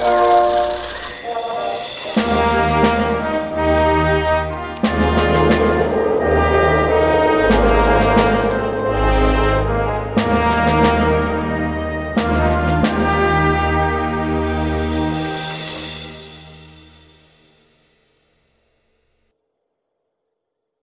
Música